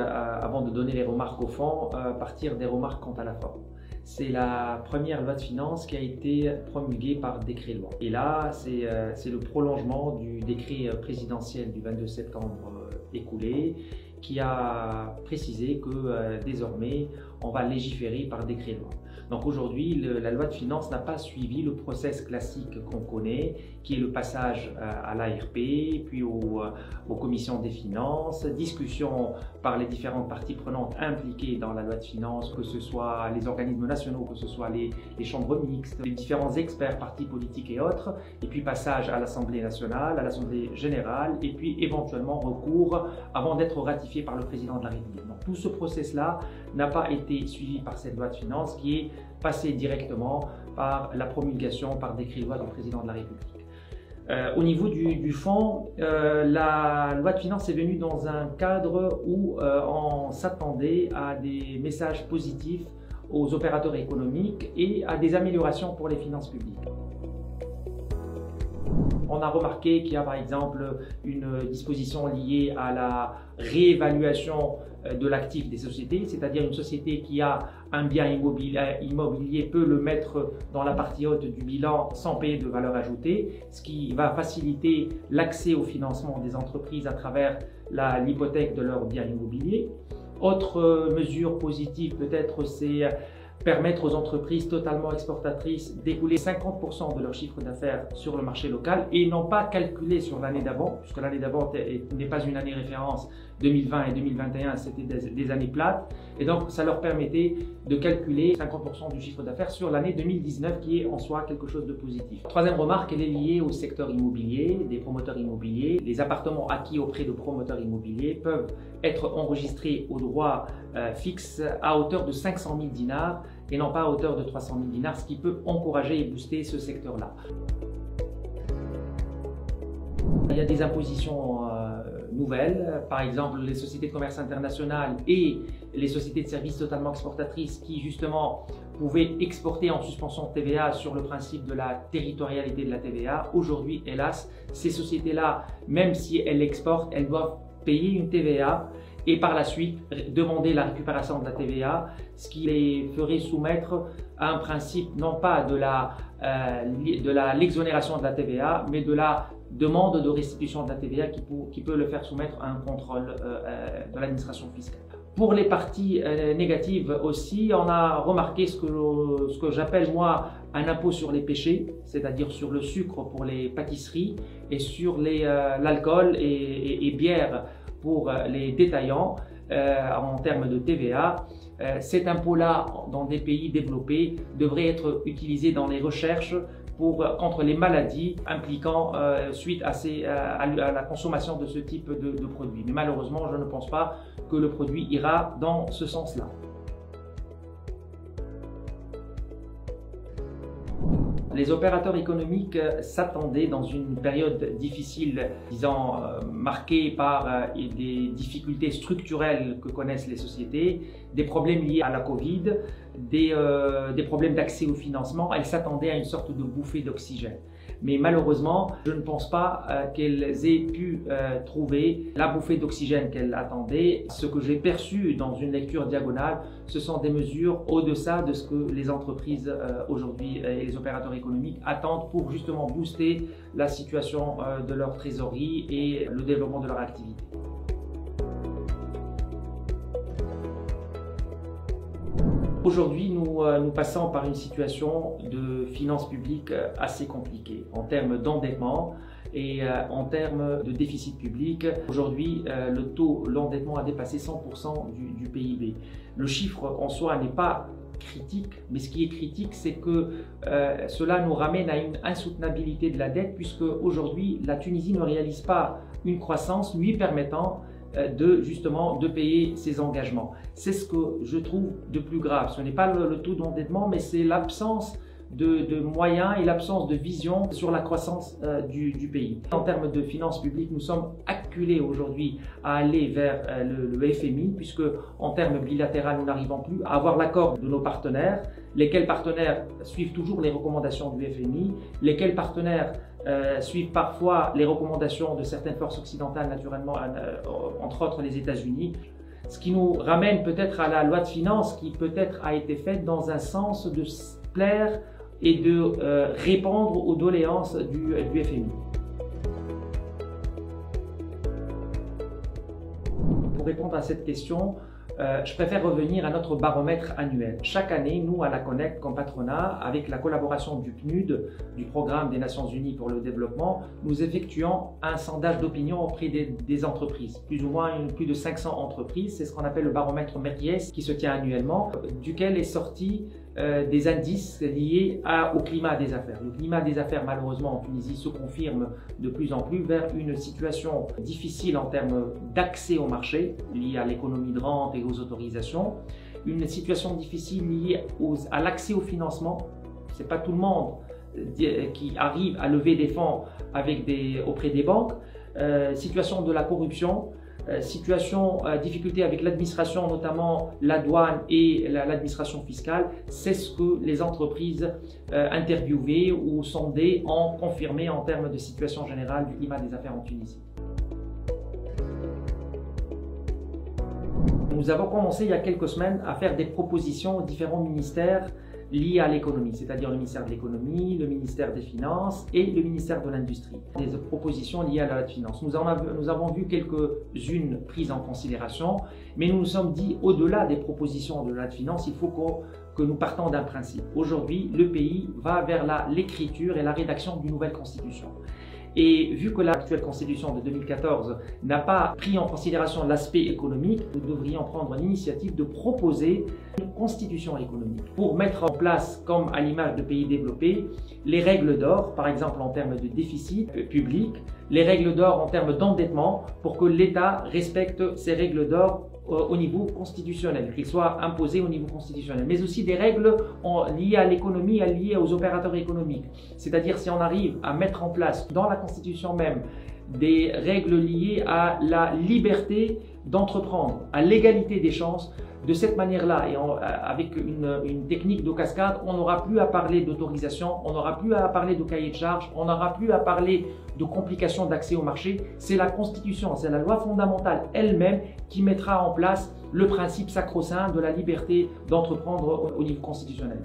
avant de donner les remarques au fond, partir des remarques quant à la forme c'est la première loi de finances qui a été promulguée par décret-loi. Et là, c'est le prolongement du décret présidentiel du 22 septembre écoulé qui a précisé que désormais, on va légiférer par décret-loi. Donc aujourd'hui, la loi de finances n'a pas suivi le process classique qu'on connaît, qui est le passage à l'ARP, puis euh, aux commissions des finances, discussion par les différentes parties prenantes impliquées dans la loi de finances, que ce soit les organismes nationaux, que ce soit les, les chambres mixtes, les différents experts, partis politiques et autres, et puis passage à l'Assemblée nationale, à l'Assemblée générale, et puis éventuellement recours avant d'être ratifié par le président de la République. Donc tout ce process-là n'a pas été suivi par cette loi de finances qui est passée directement par la promulgation par décret-loi du président de la République. Euh, au niveau du, fonds, euh, la loi de finances est venue dans un cadre où euh, on s'attendait à des messages positifs aux opérateurs économiques et à des améliorations pour les finances publiques. On a remarqué qu'il y a par exemple une disposition liée à la réévaluation euh, de l'actif des sociétés, c'est-à-dire une société qui a un bien immobilier, peut le mettre dans la partie haute du bilan sans payer de valeur ajoutée, ce qui va faciliter l'accès au financement des entreprises à travers l'hypothèque de leur bien immobilier. Autre euh, mesure positive peut-être, c'est permettre aux entreprises totalement exportatrices d'écouler 50% de leur chiffre d'affaires sur le marché local et non pas calculer sur l'année d'avant, puisque l'année d'avant n'est pas une année référence, 2020 et 2021 c'était des, années plates, et donc ça leur permettait de calculer 50% du chiffre d'affaires sur l'année 2019 qui est en soi quelque chose de positif. Troisième remarque, elle est liée au secteur immobilier, des promoteurs immobiliers. Les appartements acquis auprès de promoteurs immobiliers peuvent être enregistrés au droit euh, fixe à hauteur de 500 000 dinars et non pas à hauteur de 300 000 dinars, ce qui peut encourager et booster ce secteur-là. Il y a des impositions nouvelles, par exemple les sociétés de commerce international et les sociétés de services totalement exportatrices qui justement pouvaient exporter en suspension de TVA sur le principe de la territorialité de la TVA. Aujourd'hui, hélas, ces sociétés-là, même si elles exportent, elles doivent payer une TVA et par la suite demander la récupération de la TVA, ce qui les ferait soumettre à un principe non pas de euh, de l'exonération de la TVA, mais de la demande de restitution de la TVA qui, qui peut le faire soumettre à un contrôle euh, euh, de l'administration fiscale. Pour les parties négatives aussi, on a remarqué ce que, ce que j'appelle moi un impôt sur les péchés, c'est-à-dire sur le sucre pour les pâtisseries et sur l'alcool et, bière pour euh, les détaillants euh, en termes de TVA. Euh, cet impôt-là, dans des pays développés, devrait être utilisé dans les recherches pour, contre les maladies impliquant suite à, ces, à, la consommation de ce type de, de produit. Mais malheureusement, je ne pense pas que le produit ira dans ce sens-là. Les opérateurs économiques euh, s'attendaient dans une période difficile, disons euh, marquée par euh, des difficultés structurelles que connaissent les sociétés, des problèmes liés à la Covid, des, des problèmes d'accès au financement. Elles s'attendaient à une sorte de bouffée d'oxygène. Mais malheureusement, je ne pense pas euh, qu'elles aient pu euh, trouver la bouffée d'oxygène qu'elles attendaient. Ce que j'ai perçu dans une lecture diagonale, ce sont des mesures au-deçà de ce que les entreprises euh, aujourd'hui et les opérateurs économiques attendent pour justement booster la situation de leur trésorerie et le développement de leur activité. Aujourd'hui, nous, euh, nous, passons par une situation de finances publiques euh, assez compliquée en termes d'endettement et euh, en termes de déficit public. Aujourd'hui, le taux, l'endettement a dépassé 100% du, PIB. Le chiffre en soi n'est pas critique, mais ce qui est critique, c'est que cela nous ramène à une insoutenabilité de la dette, puisque aujourd'hui, la Tunisie ne réalise pas une croissance lui permettant de justement de payer ses engagements. C'est ce que je trouve de plus grave. Ce n'est pas le, taux d'endettement, mais c'est l'absence de, moyens et l'absence de vision sur la croissance euh, du, pays. En termes de finances publiques, nous sommes acculés aujourd'hui à aller vers euh, le, le, FMI, puisque en termes bilatéraux, nous n'arrivons plus à avoir l'accord de nos partenaires, lesquels partenaires suivent toujours les recommandations du FMI, lesquels partenaires euh, suivent parfois les recommandations de certaines forces occidentales, naturellement, euh, entre autres les États-Unis. Ce qui nous ramène peut-être à la loi de finances qui peut-être a été faite dans un sens de plaire et de euh, répondre aux doléances du FMI. Pour répondre à cette question, euh, je préfère revenir à notre baromètre annuel. Chaque année, nous, à la Connect, comme patronat, avec la collaboration du PNUD, du Programme des Nations Unies pour le Développement, nous effectuons un sondage d'opinion auprès des, entreprises. Plus ou moins plus de 500 entreprises. C'est ce qu'on appelle le baromètre Merries qui se tient annuellement, duquel est sorti euh, des indices liés au climat des affaires. Le climat des affaires, malheureusement, en Tunisie se confirme de plus en plus vers une situation difficile en termes d'accès au marché, liée à l'économie de rente et aux autorisations, une situation difficile liée à l'accès au financement. Ce n'est pas tout le monde euh, qui arrive à lever des fonds auprès des banques. Euh, situation de la corruption, situation, euh, difficulté avec l'administration, notamment la douane et l'administration fiscale, c'est ce que les entreprises euh, interviewées ou sondées ont confirmé en termes de situation générale du climat des affaires en Tunisie. Nous avons commencé il y a quelques semaines à faire des propositions aux différents ministères liés à l'économie, c'est-à-dire le ministère de l'économie, le ministère des finances et le ministère de l'industrie. Des propositions liées à la finance. Nous, nous avons vu quelques-unes prises en considération, mais nous nous sommes dit, au-delà des propositions de la finance, il faut que nous partons d'un principe. Aujourd'hui, le pays va vers l'écriture et la rédaction d'une nouvelle constitution. Et vu que l'actuelle constitution de 2014 n'a pas pris en considération l'aspect économique, nous devrions prendre l'initiative de proposer une constitution économique pour mettre en place, comme à l'image de pays développés, les règles d'or, par exemple en termes de déficit public, les règles d'or en termes d'endettement, pour que l'État respecte ces règles d'or au niveau constitutionnel, qu'ils soient imposés au niveau constitutionnel, mais aussi des règles liées à l'économie, liées aux opérateurs économiques. C'est-à-dire si on arrive à mettre en place dans la Constitution même des règles liées à la liberté d'entreprendre, à l'égalité des chances, de cette manière-là, et avec une, technique de cascade, on n'aura plus à parler d'autorisation, on n'aura plus à parler de cahier de charge, on n'aura plus à parler de complications d'accès au marché. C'est la Constitution, c'est la loi fondamentale elle-même qui mettra en place le principe sacro-saint de la liberté d'entreprendre au niveau constitutionnel.